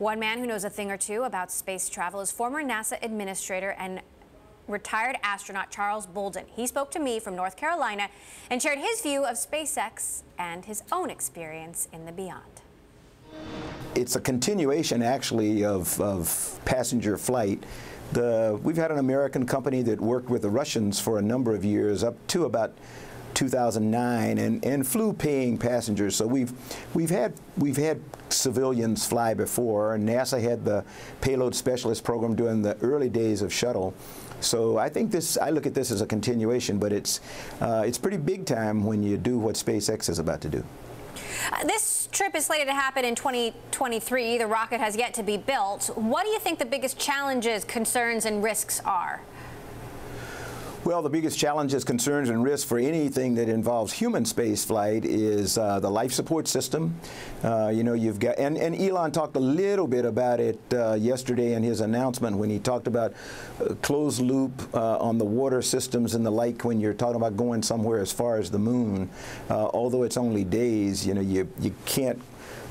One man who knows a thing or two about space travel is former NASA administrator and retired astronaut Charles Bolden. He spoke to me from North Carolina and shared his view of SpaceX and his own experience in the beyond. It's a continuation, actually, of, of passenger flight. The, we've had an American company that worked with the Russians for a number of years, up to about 2009 and, and flew paying passengers. So we've we've had we've had civilians fly before. And NASA had the payload specialist program during the early days of shuttle. So I think this I look at this as a continuation, but it's uh, it's pretty big time when you do what SpaceX is about to do. Uh, this trip is slated to happen in 2023. The rocket has yet to be built. What do you think the biggest challenges, concerns, and risks are? Well, the biggest challenges, concerns, and risks for anything that involves human space flight is uh, the life support system. Uh, you know, you've got, and, and, Elon talked a little bit about it uh, yesterday in his announcement when he talked about uh, closed loop uh, on the water systems and the like when you're talking about going somewhere as far as the moon. Uh, although it's only days, you know, you, you can't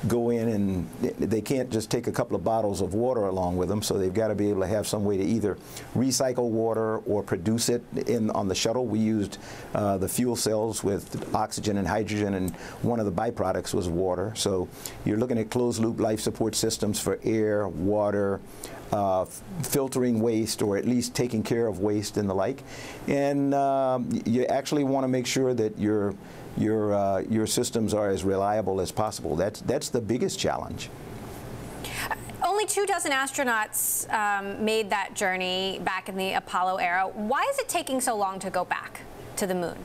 go in and they can't just take a couple of bottles of water along with them, so they've got to be able to have some way to either recycle water or produce it in on the shuttle. We used uh, the fuel cells with oxygen and hydrogen, and one of the byproducts was water. So you're looking at closed-loop life support systems for air, water, uh, filtering waste or at least taking care of waste and the like. And um, you actually want to make sure that your your uh, your systems are as reliable as possible. That's that's the biggest challenge. Only two dozen astronauts um, made that journey back in the Apollo era. Why is it taking so long to go back to the moon?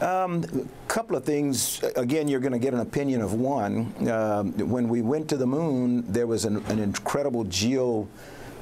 A um, couple of things. Again, you're going to get an opinion of one. Uh, when we went to the moon, there was an, an incredible geo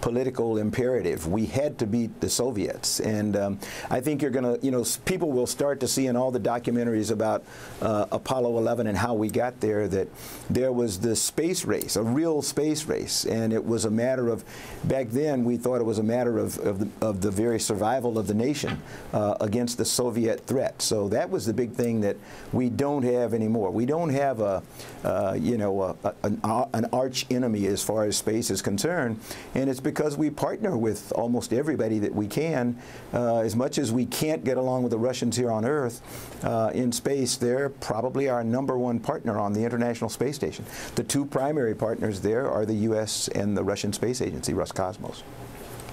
political imperative. We had to beat the Soviets. And um, I think you're going to, you know, people will start to see in all the documentaries about uh, Apollo 11 and how we got there that there was this space race, a real space race. And it was a matter of, back then, we thought it was a matter of, of, the, of the very survival of the nation uh, against the Soviet threat. So that was the big thing that we don't have anymore. We don't have a, uh, you know, a, a, an, an arch enemy as far as space is concerned. And it's because we partner with almost everybody that we can. Uh, as much as we can't get along with the Russians here on Earth, uh, in space, they're probably our number one partner on the International Space Station. The two primary partners there are the U.S. and the Russian Space Agency, Roscosmos.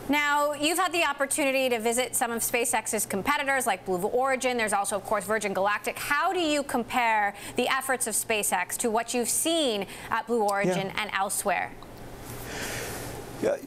Now, you've had the opportunity to visit some of SpaceX's competitors like Blue Origin. There's also, of course, Virgin Galactic. How do you compare the efforts of SpaceX to what you've seen at Blue Origin yeah. and elsewhere?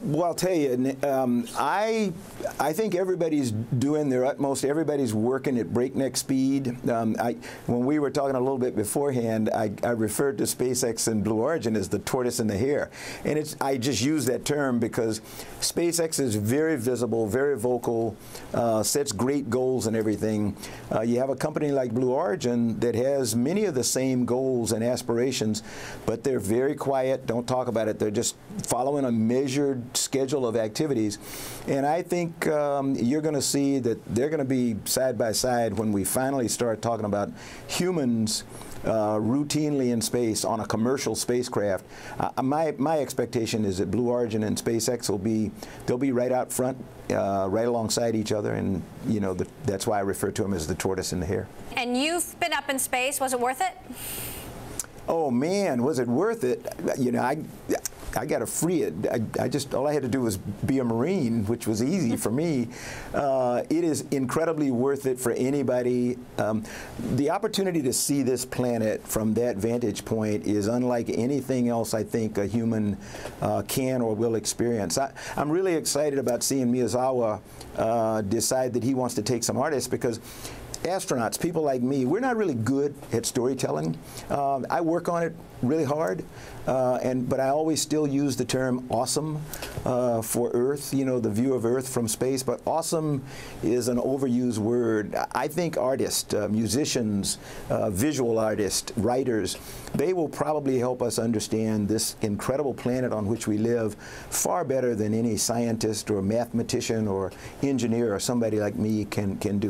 Well, I'll tell you, um, I I think everybody's doing their utmost. Everybody's working at breakneck speed. Um, I, when we were talking a little bit beforehand, I, I, referred to SpaceX and Blue Origin as the tortoise and the hare, and it's I just use that term because SpaceX is very visible, very vocal, uh, sets great goals and everything. Uh, you have a company like Blue Origin that has many of the same goals and aspirations, but they're very quiet. Don't talk about it. They're just following a measured schedule of activities. And I think um, you're going to see that they're going to be side by side when we finally start talking about humans uh, routinely in space on a commercial spacecraft. Uh, my, my expectation is that Blue Origin and SpaceX will be, they'll be right out front, uh, right alongside each other, and you know, the, that's why I refer to them as the tortoise and the hare. And you've been up in space. Was it worth it? Oh man, was it worth it? You know, I I got to free it. I, I, just all I had to do was be a Marine, which was easy for me. Uh, it is incredibly worth it for anybody. Um, the opportunity to see this planet from that vantage point is unlike anything else I think a human uh, can or will experience. I, am really excited about seeing Maezawa uh, decide that he wants to take some artists because astronauts, people like me, we're not really good at storytelling. Uh, I work on it really hard, uh, and but I always still use the term awesome uh, for Earth, you know, the view of Earth from space. But awesome is an overused word. I think artists, uh, musicians, uh, visual artists, writers, they will probably help us understand this incredible planet on which we live far better than any scientist or mathematician or engineer or somebody like me can, can do.